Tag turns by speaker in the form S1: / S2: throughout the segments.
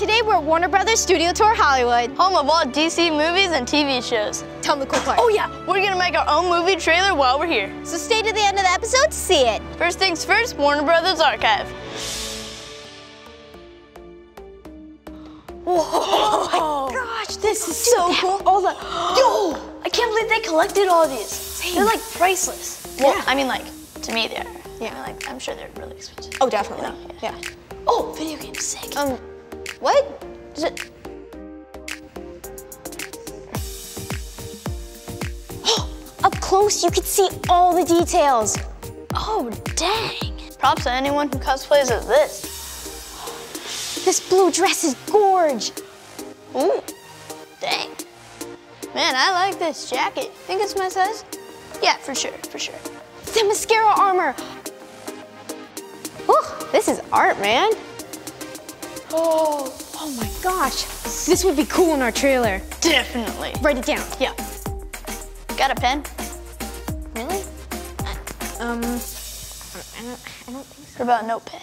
S1: today we're at Warner Brothers Studio Tour Hollywood.
S2: Home of all DC movies and TV shows.
S1: Tell them the cool part.
S2: Oh yeah, we're gonna make our own movie trailer while we're here.
S1: So stay to the end of the episode to see it.
S2: First things first, Warner Brothers Archive.
S1: Oh my gosh, this is so cool.
S2: All the yo, I can't believe they collected all these. They're like priceless. Well,
S1: Yeah.
S2: I mean, like to me, they are.
S1: Yeah.
S2: I mean, like I'm sure they're really expensive.
S1: Oh, definitely.
S2: Know,
S1: Yeah.
S2: Oh, video games, sick.
S1: Um, what? Is it? Up close, you can see all the details.
S2: oh, dang. Props to anyone who cosplays as this.
S1: This blue dress is gorge.
S2: Ooh, dang. Man, I like this jacket. Think it's my size? Yeah, for sure, for sure.
S1: The mascara armor. Oh, this is art, man. Oh, oh my gosh. This would be cool in our trailer.
S2: Definitely.
S1: Write it down.
S2: Yeah. Got a pen?
S1: Really? Um, I don't, I don't think so.
S2: What about a notepad?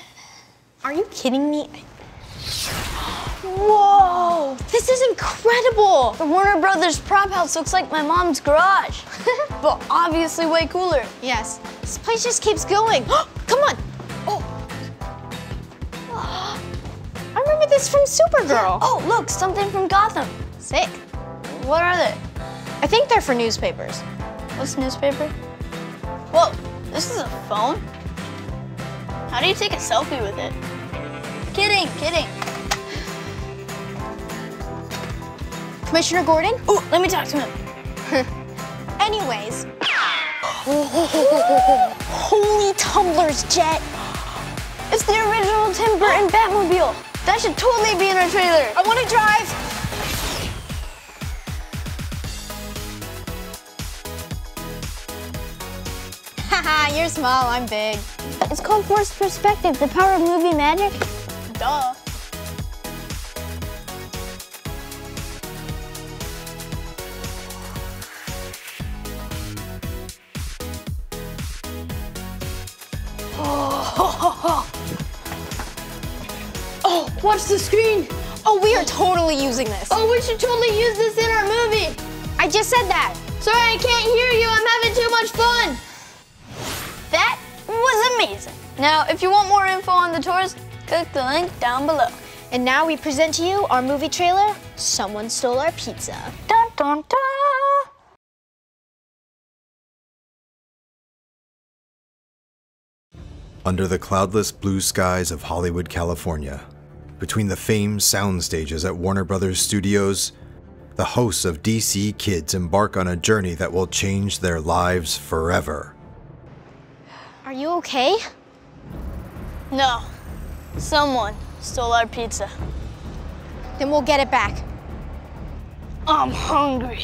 S1: Are you kidding me? Whoa, this is incredible.
S2: The Warner Brothers prop house looks like my mom's garage, but obviously way cooler.
S1: Yes, this place just keeps going. Come on. This from Supergirl.
S2: Oh, look, something from Gotham.
S1: sick.
S2: What are they?
S1: I think they're for newspapers.
S2: What's newspaper? Whoa, this is a phone? How do you take a selfie with it? Kidding, kidding.
S1: Commissioner Gordon?
S2: Ooh, let me talk to him.
S1: Anyways. Holy tumblers, Jett.
S2: It's the original Tim Burton Batmobile. That should totally be in our trailer.
S1: I want to drive. Haha, you're small, I'm big.
S2: It's called Forced Perspective, the power of movie magic. Duh. Watch the screen.
S1: Oh, we are totally using this.
S2: Oh, we should totally use this in our movie.
S1: I just said that.
S2: Sorry, I can't hear you. I'm having too much fun. That was amazing. Now, if you want more info on the tours, click the link down below.
S1: And now we present to you our movie trailer, Someone Stole Our Pizza.
S2: Dun dun dun.
S3: Under the cloudless blue skies of Hollywood, California, between the famed sound stages at Warner Brothers Studios, the hosts of DC Kids embark on a journey that will change their lives forever.
S1: Are you okay?
S2: No, someone stole our pizza.
S1: Then we'll get it back.
S2: I'm hungry.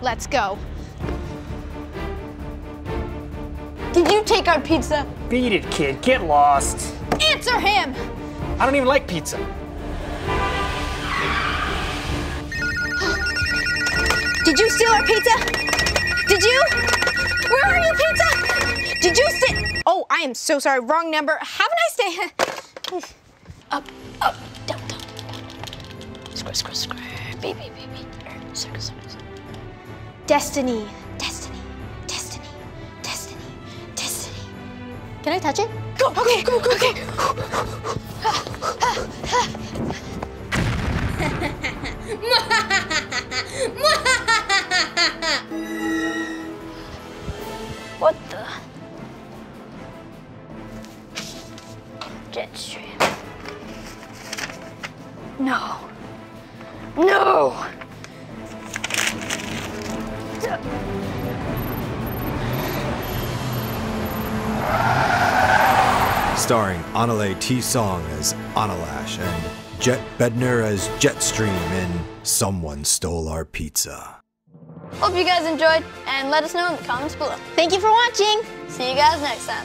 S1: Let's go.
S2: Did you take our pizza?
S4: Beat it, kid. Get lost.
S1: Answer him!
S4: I don't even like pizza.
S1: Did you steal our pizza? Did you? Where are you, pizza? Did you steal? Oh, I am so sorry. Wrong number. Have a nice day.
S2: Up, up, down, down, down, down. Square, square, square. Beep. Er, Circle, circle, circle.
S1: Destiny, destiny, destiny, Can I touch it? Go, okay, go, go, okay.
S2: What the? Jetstream. No. No!
S3: Starring Analei T. Song as Analash and Jett Bedner as Jetstream in Someone Stole Our Pizza.
S2: Hope you guys enjoyed and let us know in the comments below.
S1: Thank you for watching.
S2: See you guys next time.